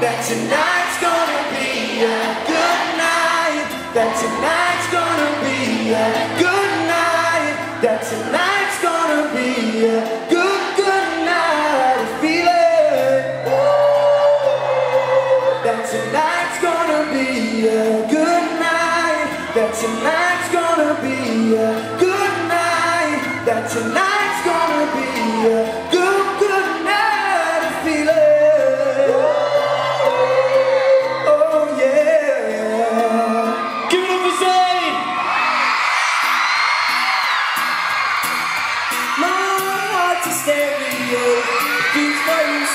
that tonight's gonna be a good night. That tonight's gonna be a good night. That tonight's gonna be a good, good night. Feel it. That tonight's gonna be a good night. That tonight's gonna be a good night. That tonight's gonna be a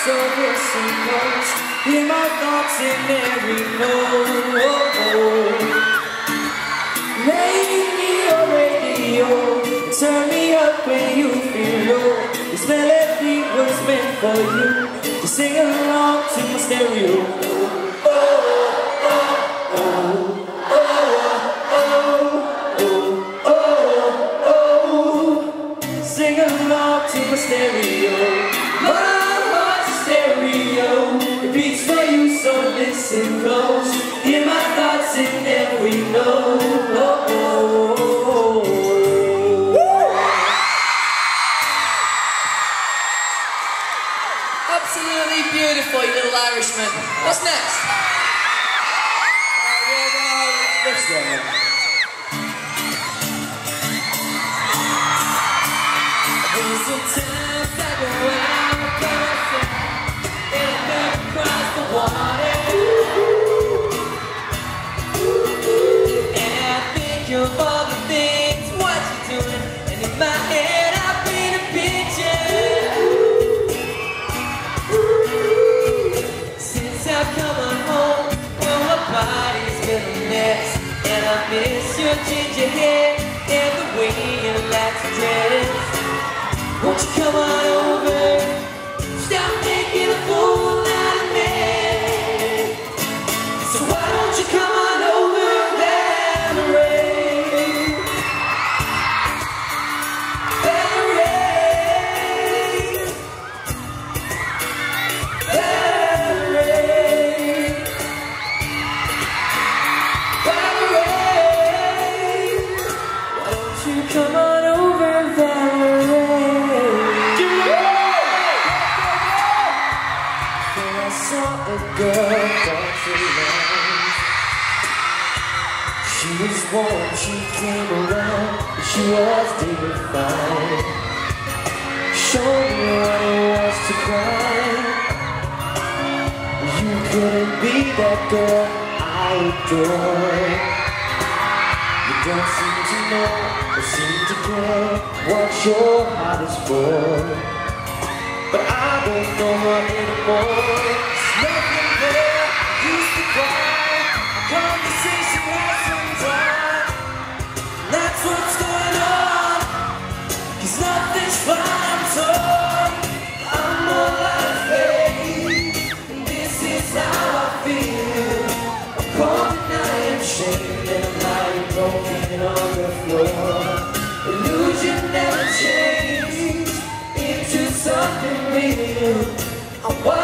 so listen close. Hear my thoughts in every note. Radio, radio, turn me up when you feel low. This melody was meant for you to sing along to my stereo. Sing along to my stereo. Listen close. Hear my thoughts in every note. Absolutely beautiful, you little Irishman. What's next? Uh, next one, mess, and I miss your ginger hair and the way you like to dress. Won't you come on I saw a girl dancing alone. She was warm, she came around, she was dignified. Showed me what it was to cry. You couldn't be that girl I adore. You don't seem to know or seem to care what your heart is for. But I don't know her anymore. There's nothing there. Used to cry. Conversation hasn't done. That's what's going on. Cause nothing's fine. I'm torn. I'm all out of. And this is how I feel. I'm cold and I am shamed and I'm lying broken on the floor. Changed into. I